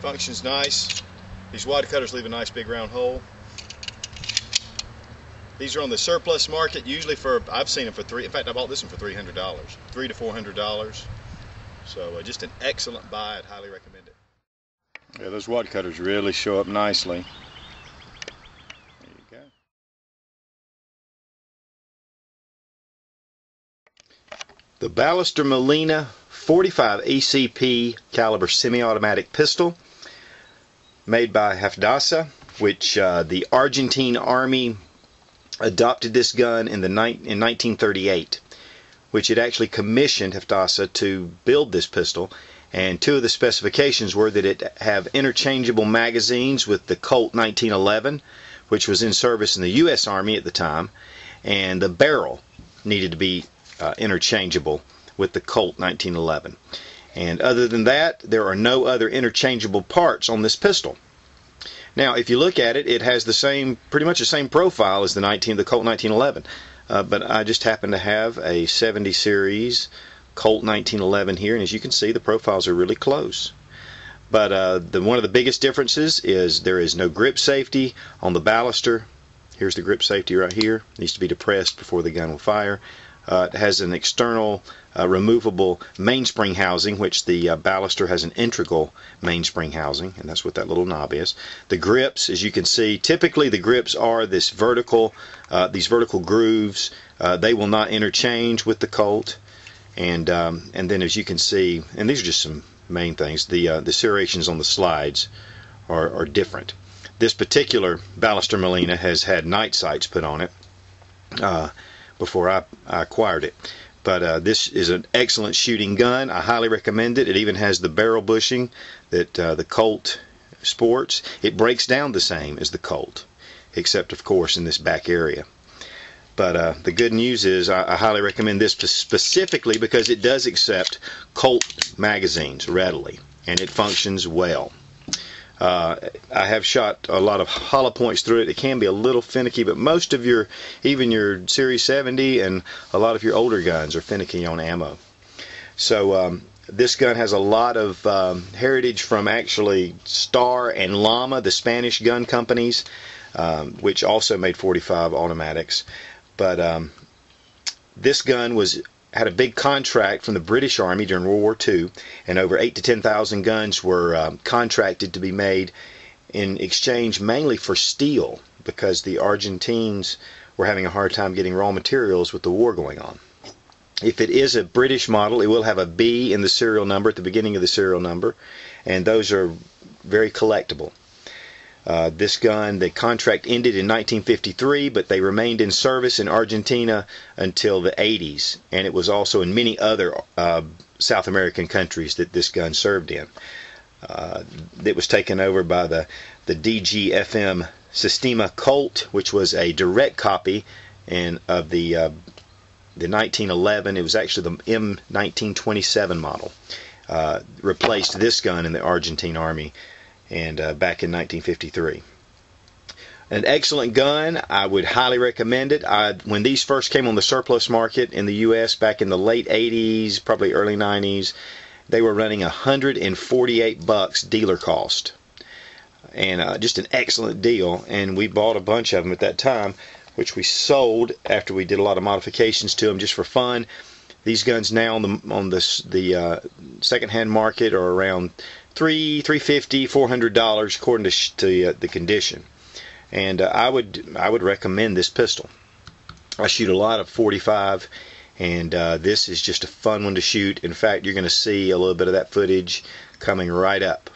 Functions nice. These wad cutters leave a nice big round hole. These are on the surplus market, usually for, I've seen them for three, in fact I bought this one for $300, three to $400. So uh, just an excellent buy, I'd highly recommend it. Yeah, those wad cutters really show up nicely. There you go. The Ballester Molina 45 ACP caliber semi-automatic pistol made by Hafdasa, which uh, the Argentine Army adopted this gun in the in 1938, which it actually commissioned Hafdasa to build this pistol. And two of the specifications were that it have interchangeable magazines with the Colt 1911, which was in service in the U.S. Army at the time, and the barrel needed to be uh, interchangeable with the Colt 1911. And other than that, there are no other interchangeable parts on this pistol. Now, if you look at it, it has the same, pretty much the same profile as the 19, the Colt 1911. Uh, but I just happen to have a 70 series Colt 1911 here, and as you can see, the profiles are really close. But uh, the, one of the biggest differences is there is no grip safety on the Ballester. Here's the grip safety right here. It needs to be depressed before the gun will fire. Uh, it has an external uh, removable mainspring housing, which the uh, Ballester has an integral mainspring housing, and that's what that little knob is. The grips, as you can see, typically the grips are this vertical, uh, these vertical grooves. Uh, they will not interchange with the Colt, and um, and then as you can see, and these are just some main things. The uh, the serrations on the slides are, are different. This particular Ballester Molina has had night sights put on it before I, I acquired it. But uh, this is an excellent shooting gun. I highly recommend it. It even has the barrel bushing that uh, the Colt sports. It breaks down the same as the Colt, except of course in this back area. But uh, the good news is I, I, highly recommend this specifically because it does accept Colt magazines readily and it functions well. Uh, I have shot a lot of hollow points through it. It can be a little finicky, but most of your, even your Series 70 and a lot of your older guns are finicky on ammo. So um, this gun has a lot of um, heritage from actually Star and Llama, the Spanish gun companies, um, which also made 45 automatics. But um, this gun was had a big contract from the British Army during World War II, and over eight to ten thousand guns were um, contracted to be made in exchange mainly for steel because the Argentines were having a hard time getting raw materials with the war going on. If it is a British model, it will have a B in the serial number at the beginning of the serial number, and those are very collectible. Uh, this gun, the contract ended in 1953, but they remained in service in Argentina until the 80s, and it was also in many other uh, South American countries that this gun served in. Uh, it was taken over by the, the DGFM Sistema Colt, which was a direct copy and of the uh, the 1911. It was actually the M1927 model. Uh, replaced this gun in the Argentine Army and uh, back in 1953. An excellent gun. I would highly recommend it. I, when these first came on the surplus market in the U.S. back in the late 80s, probably early 90s, they were running 148 bucks dealer cost, and uh, just an excellent deal. And we bought a bunch of them at that time, which we sold after we did a lot of modifications to them just for fun. These guns now on the on the the uh, secondhand market are around three, three fifty, four hundred dollars according to, to uh, the condition. And uh, I would I would recommend this pistol. I shoot a lot of 45, and uh, this is just a fun one to shoot. In fact, you're going to see a little bit of that footage coming right up.